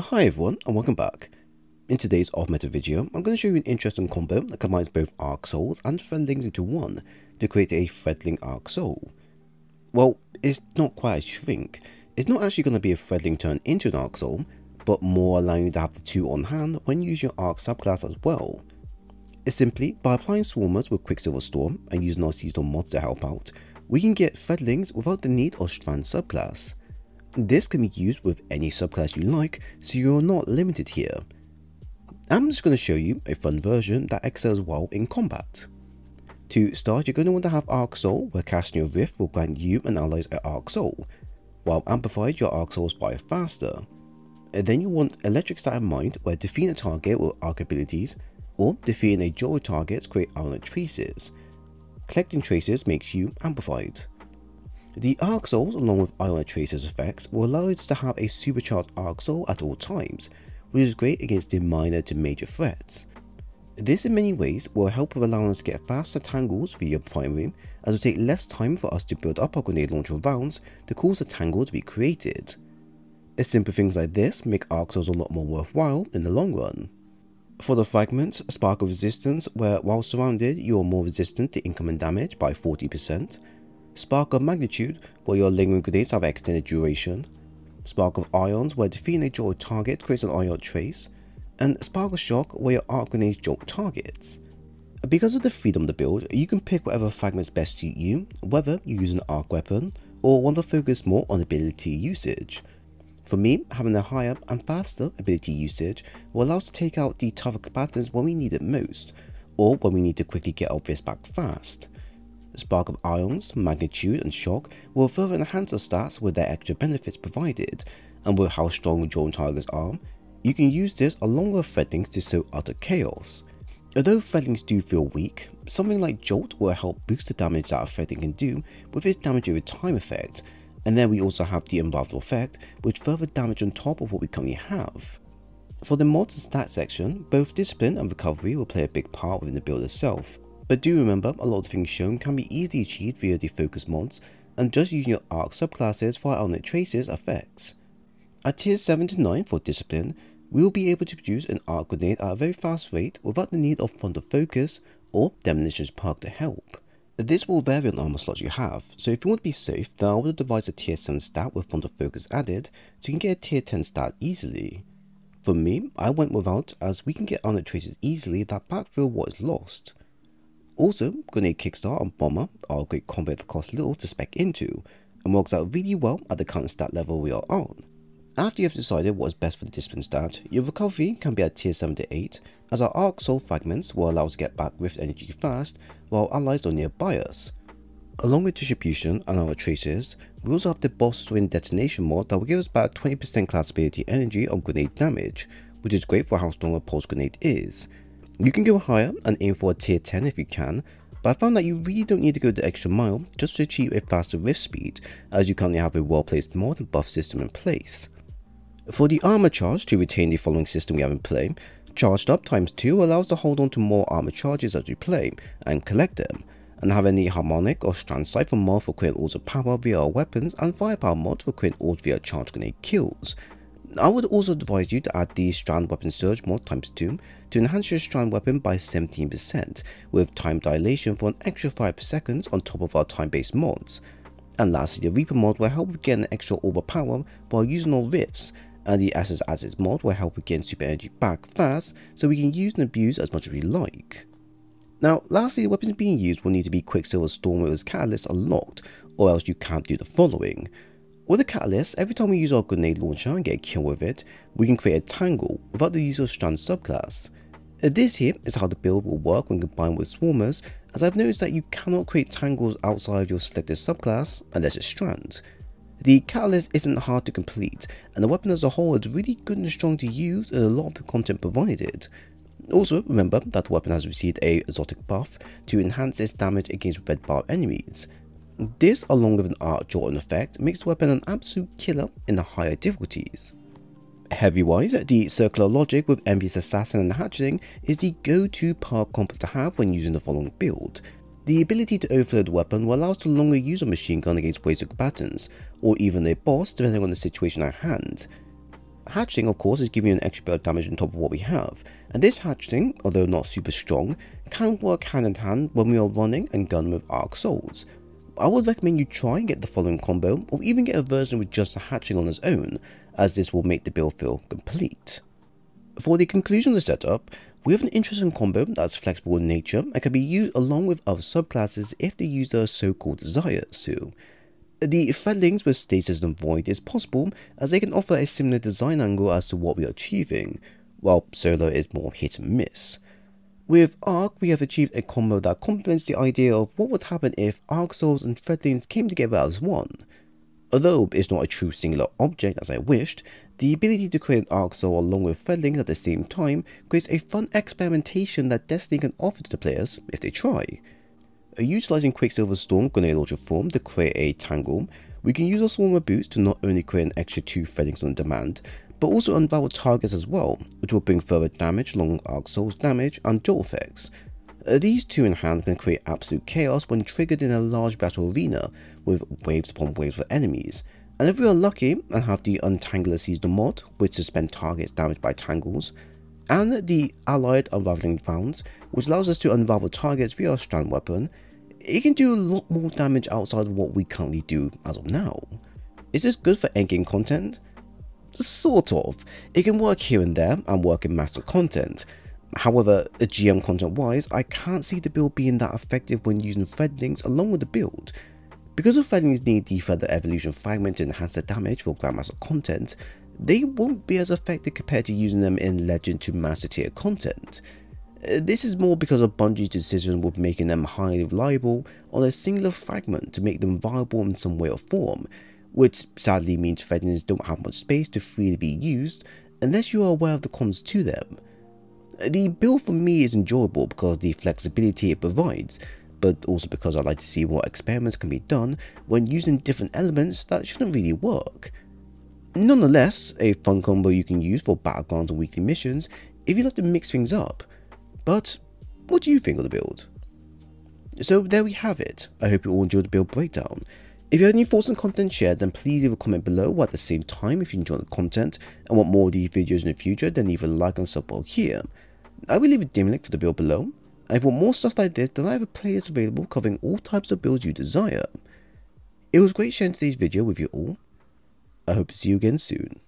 Hi everyone and welcome back. In today's off meta video, I'm going to show you an interesting combo that combines both Arc Souls and Threadlings into one to create a Threadling Arc Soul. Well, it's not quite as you think. It's not actually going to be a Threadling turned into an Arc Soul, but more allowing you to have the two on hand when you use your Arc subclass as well. It's simply by applying Swarmers with Quicksilver Storm and using our seasonal mods to help out, we can get Threadlings without the need of Strand subclass. This can be used with any subclass you like, so you're not limited here. I'm just going to show you a fun version that excels well in combat. To start, you're going to want to have Arc Soul, where casting your Rift will grant you and allies an Arc Soul, while Amplified your Arc Souls fire faster. And then you want Electrostatic Mind, where defeating a target with Arc abilities, or defeating a Jolt target create Ionic Traces. Collecting Traces makes you Amplified. The Arc Souls along with Ionic Tracer's effects will allow us to have a supercharged Soul at all times, which is great against the minor to major threats. This in many ways will help with allowing us to get faster tangles via primary as it will take less time for us to build up our grenade launcher rounds to cause a tangle to be created. Simple things like this make Arc Souls a lot more worthwhile in the long run. For the fragments, Spark of Resistance where while surrounded you are more resistant to incoming damage by 40%, Spark of Magnitude, where your lingering grenades have extended duration, Spark of Ions, where defeating a jolt target creates an ion trace, and Spark of Shock, where your arc grenades jolt targets. Because of the freedom the build, you can pick whatever fragments best suit you, whether you use an arc weapon, or want to focus more on ability usage. For me, having a higher and faster ability usage will allow us to take out the tougher combatants when we need it most, or when we need to quickly get our rift back fast. Spark of Ions, Magnitude and Shock will further enhance our stats with their extra benefits provided, and with how strong Jolt targets are, you can use this along with Threadlings to sow utter chaos. Although Threadlings do feel weak, something like Jolt will help boost the damage that a Threadling can do with its damage over time effect, and then we also have the Unravel effect, which further damage on top of what we currently have. For the mods and stats section, both Discipline and Recovery will play a big part within the build itself, but do remember, a lot of things shown can be easily achieved via the focus mods and just using your arc subclasses for Ionic Traces effects. At tier 7 to 9 for Discipline, we will be able to produce an arc grenade at a very fast rate without the need of Font of Focus or Demolitionist Perk to help. This will vary on the armor slots you have, so if you want to be safe, then I would devise a tier 7 stat with Font of Focus added, so you can get a tier 10 stat easily. For me, I went without as we can get Ionic Traces easily that backfill what is lost. Also, Grenade Kickstart and Bomber are great combo that costs little to spec into, and works out really well at the current stat level we are on. After you have decided what is best for the discipline stat, your recovery can be at tier 7 to 8, as our Arc Soul fragments will allow us to get back Rift energy fast, while allies are nearby us. Along with distribution and our traces, we also have the Bolstering Detonation mod that will give us back 20% class ability energy on grenade damage, which is great for how strong a pulse grenade is, you can go higher and aim for a tier 10 if you can, but I found that you really don't need to go the extra mile just to achieve a faster rift speed, as you currently have a well placed mod and buff system in place. For the armor charge to retain the following system we have in play, charged up times 2 allows to hold on to more armor charges as we play and collect them, and have any harmonic or strand siphon mod for orbs of power via our weapons and firepower mods for creating orbs via charge grenade kills, I would also advise you to add the Strand Weapon Surge mod times 2 to enhance your Strand Weapon by 17% with time dilation for an extra 5 seconds on top of our time-based mods. And lastly, the Reaper mod will help getting an extra Orb power while using all rifts, and the Ashes to Assets mod will help getting super energy back fast so we can use and abuse as much as we like. Now, lastly, the weapons being used will need to be Quicksilver Storm with its catalyst unlocked, or else you can't do the following. With a catalyst, every time we use our grenade launcher and get a kill with it, we can create a tangle without the use of strand subclass. This here is how the build will work when combined with swarmers, as I've noticed that you cannot create tangles outside of your selected subclass unless it's strand. The catalyst isn't hard to complete, and the weapon as a whole is really good and strong to use and a lot of the content provided. Also, remember that the weapon has received a exotic buff to enhance its damage against red bar enemies, this, along with an Arc Jordan effect, makes the weapon an absolute killer in the higher difficulties. Heavy-wise, the circular logic with Envious Assassin and Hatchling is the go-to perk combo to have when using the following build. The ability to overload the weapon will allow us to longer use a machine gun against waves of combatants, or even a boss depending on the situation at hand. Hatchling of course is giving you an extra bit of damage on top of what we have, and this Hatchling, although not super strong, can work hand in hand when we are running and gun with Arc Souls. I would recommend you try and get the following combo, or even get a version with just a Hatchling on its own, as this will make the build feel complete. For the conclusion of the setup, we have an interesting combo that's flexible in nature and can be used along with other subclasses if the user so-called desires to. The Threadlings with Stasis and Void is possible as they can offer a similar design angle as to what we are achieving, while Solar is more hit and miss. With Arc, we have achieved a combo that complements the idea of what would happen if Arc Souls and Threadlings came together as one. Although it's not a true singular object as I wished, the ability to create an Arc Soul along with Threadlings at the same time creates a fun experimentation that Destiny can offer to the players if they try. Utilising Quicksilver Storm Grenade Launcher form to create a Tangle, we can use our Swarmer Boots to not only create an extra 2 Threadlings on demand, but also unravel targets as well, which will bring further damage along Arc Soul's damage and jolt effects. Uh, these two in hand can create absolute chaos when triggered in a large battle arena with waves upon waves of enemies, and if we are lucky and have the Untangler Seasonal mod, which suspend targets damaged by tangles, and the allied unraveling rounds, which allows us to unravel targets via our strand weapon, it can do a lot more damage outside of what we currently do as of now. Is this good for endgame content? Sort of. It can work here and there and work in master content. However, GM content wise, I can't see the build being that effective when using Threadlings along with the build. Because the Threadlings need the Thread of Evolution Fragment to enhance their damage for Grandmaster content, they won't be as effective compared to using them in Legend to Master tier content. Uh, this is more because of Bungie's decision with making them highly reliable on a singular fragment to make them viable in some way or form, which sadly means Threadlings don't have much space to freely be used unless you are aware of the cons to them. The build for me is enjoyable because the flexibility it provides, but also because I like to see what experiments can be done when using different elements that shouldn't really work. Nonetheless, a fun combo you can use for battlegrounds and weekly missions if you like to mix things up. But what do you think of the build? So there we have it. I hope you all enjoyed the build breakdown. If you have any thoughts on content shared, then please leave a comment below at the same time if you enjoy the content and want more of these videos in the future, then leave a like and sub here. I will leave a dim link for the build below. And if you want more stuff like this, then I have a playlist available covering all types of builds you desire. It was great sharing today's video with you all. I hope to see you again soon.